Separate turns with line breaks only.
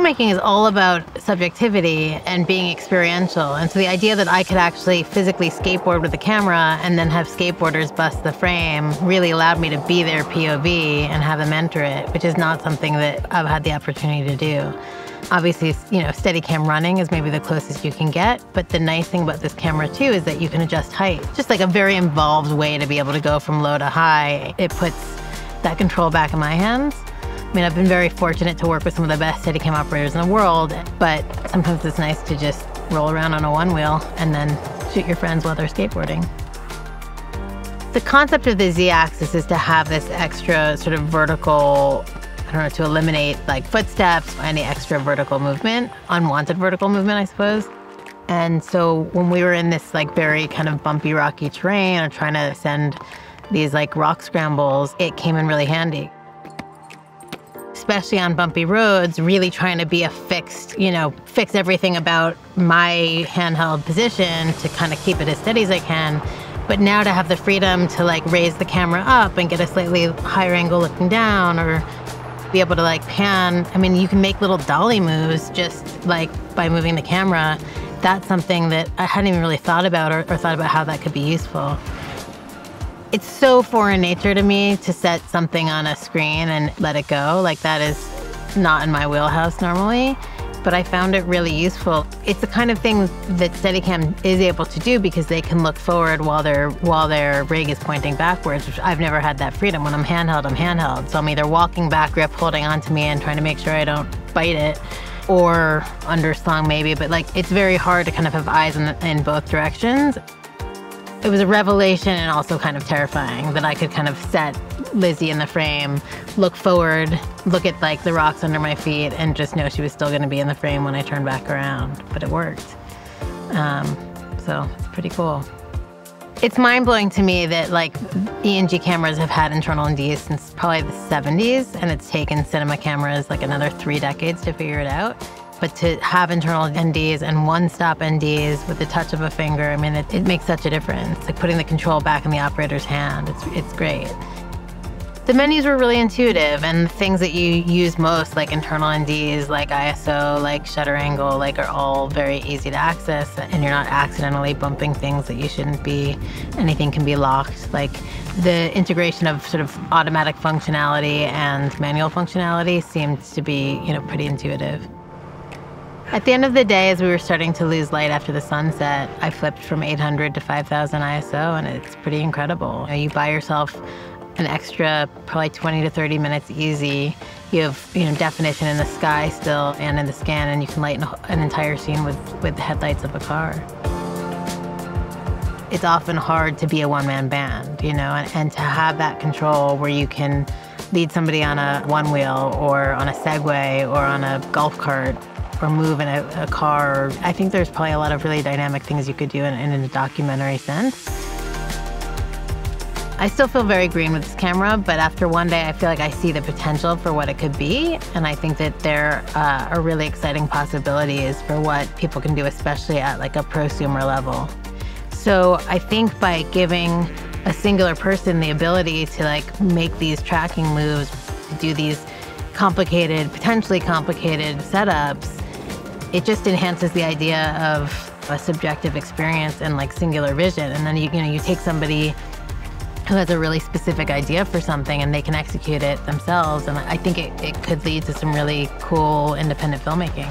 filmmaking is all about subjectivity and being experiential. And so the idea that I could actually physically skateboard with the camera and then have skateboarders bust the frame really allowed me to be their POV and have them enter it, which is not something that I've had the opportunity to do. Obviously, you know, Steadicam running is maybe the closest you can get, but the nice thing about this camera too is that you can adjust height. Just like a very involved way to be able to go from low to high. It puts that control back in my hands. I mean, I've been very fortunate to work with some of the best Steadicam operators in the world, but sometimes it's nice to just roll around on a one wheel and then shoot your friends while they're skateboarding. The concept of the z-axis is to have this extra sort of vertical I don't know, to eliminate like footsteps, any extra vertical movement, unwanted vertical movement, I suppose. And so when we were in this like very kind of bumpy, rocky terrain or trying to send these like rock scrambles, it came in really handy. Especially on bumpy roads, really trying to be a fixed, you know, fix everything about my handheld position to kind of keep it as steady as I can. But now to have the freedom to like raise the camera up and get a slightly higher angle looking down or be able to like pan. I mean, you can make little dolly moves just like by moving the camera. That's something that I hadn't even really thought about or, or thought about how that could be useful. It's so foreign nature to me to set something on a screen and let it go. Like that is not in my wheelhouse normally but I found it really useful. It's the kind of thing that Steadicam is able to do because they can look forward while their while their rig is pointing backwards, which I've never had that freedom. When I'm handheld, I'm handheld. So I'm either walking back, grip holding onto me and trying to make sure I don't bite it, or underslung maybe, but like it's very hard to kind of have eyes in, in both directions. It was a revelation and also kind of terrifying that I could kind of set Lizzie in the frame, look forward, look at like the rocks under my feet, and just know she was still going to be in the frame when I turned back around. But it worked. Um, so it's pretty cool. It's mind blowing to me that like ENG cameras have had internal NDs since probably the 70s, and it's taken cinema cameras like another three decades to figure it out. But to have internal NDs and one-stop NDs with the touch of a finger, I mean, it, it makes such a difference. Like putting the control back in the operator's hand, it's, it's great. The menus were really intuitive and the things that you use most, like internal NDs, like ISO, like shutter angle, like are all very easy to access and you're not accidentally bumping things that you shouldn't be. Anything can be locked. Like the integration of sort of automatic functionality and manual functionality seemed to be, you know, pretty intuitive. At the end of the day, as we were starting to lose light after the sunset, I flipped from 800 to 5000 ISO, and it's pretty incredible. You, know, you buy yourself an extra probably 20 to 30 minutes easy. You have you know definition in the sky still and in the scan, and you can light an entire scene with with the headlights of a car. It's often hard to be a one-man band, you know, and, and to have that control where you can lead somebody on a one wheel or on a Segway or on a golf cart or move in a, a car. I think there's probably a lot of really dynamic things you could do in, in a documentary sense. I still feel very green with this camera, but after one day, I feel like I see the potential for what it could be. And I think that there uh, are really exciting possibilities for what people can do, especially at like a prosumer level. So I think by giving a singular person the ability to like make these tracking moves, do these complicated, potentially complicated setups, it just enhances the idea of a subjective experience and like singular vision. And then you, you know, you take somebody who has a really specific idea for something and they can execute it themselves. And I think it, it could lead to some really cool independent filmmaking.